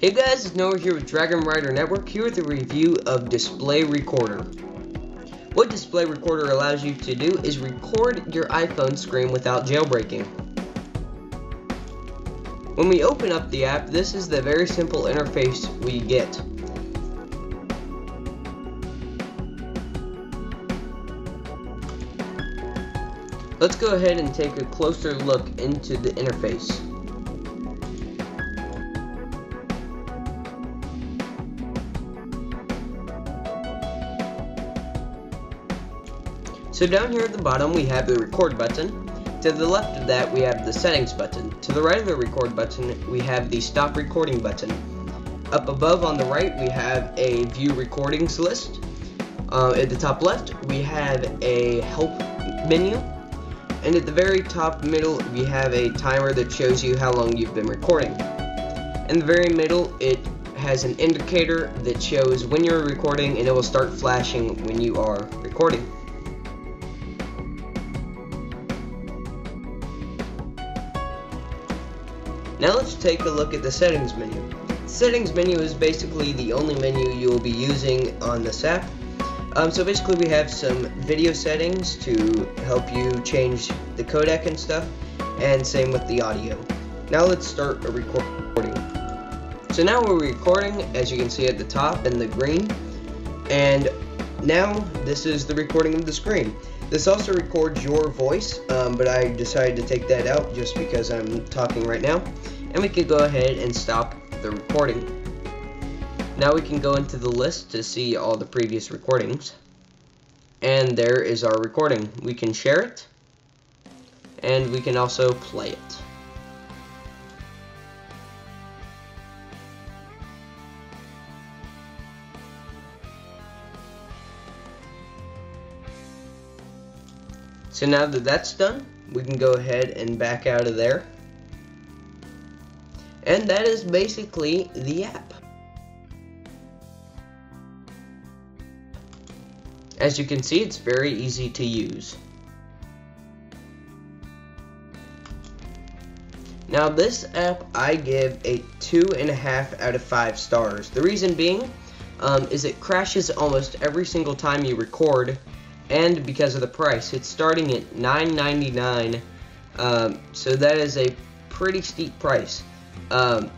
Hey guys, it's Noah here with Dragon Rider Network, here with a review of Display Recorder. What Display Recorder allows you to do is record your iPhone screen without jailbreaking. When we open up the app, this is the very simple interface we get. Let's go ahead and take a closer look into the interface. So down here at the bottom we have the record button. To the left of that we have the settings button. To the right of the record button we have the stop recording button. Up above on the right we have a view recordings list. Uh, at the top left we have a help menu. And at the very top middle we have a timer that shows you how long you've been recording. In the very middle it has an indicator that shows when you're recording and it will start flashing when you are recording. Now let's take a look at the settings menu. The settings menu is basically the only menu you will be using on this app. Um, so basically we have some video settings to help you change the codec and stuff, and same with the audio. Now let's start a recording. So now we're recording, as you can see at the top in the green, and now this is the recording of the screen. This also records your voice, um, but I decided to take that out just because I'm talking right now. And we could go ahead and stop the recording. Now we can go into the list to see all the previous recordings. And there is our recording. We can share it, and we can also play it. So now that that's done, we can go ahead and back out of there. And that is basically the app. As you can see, it's very easy to use. Now this app, I give a two and a half out of five stars. The reason being, um, is it crashes almost every single time you record, and because of the price. It's starting at $9.99, um, so that is a pretty steep price, um,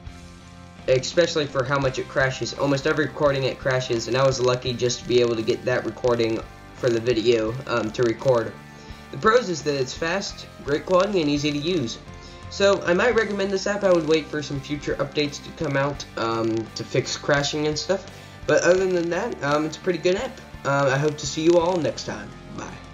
especially for how much it crashes. Almost every recording it crashes, and I was lucky just to be able to get that recording for the video um, to record. The pros is that it's fast, great quality, and easy to use. So I might recommend this app. I would wait for some future updates to come out um, to fix crashing and stuff. But other than that, um, it's a pretty good app. Uh, I hope to see you all next time. Bye.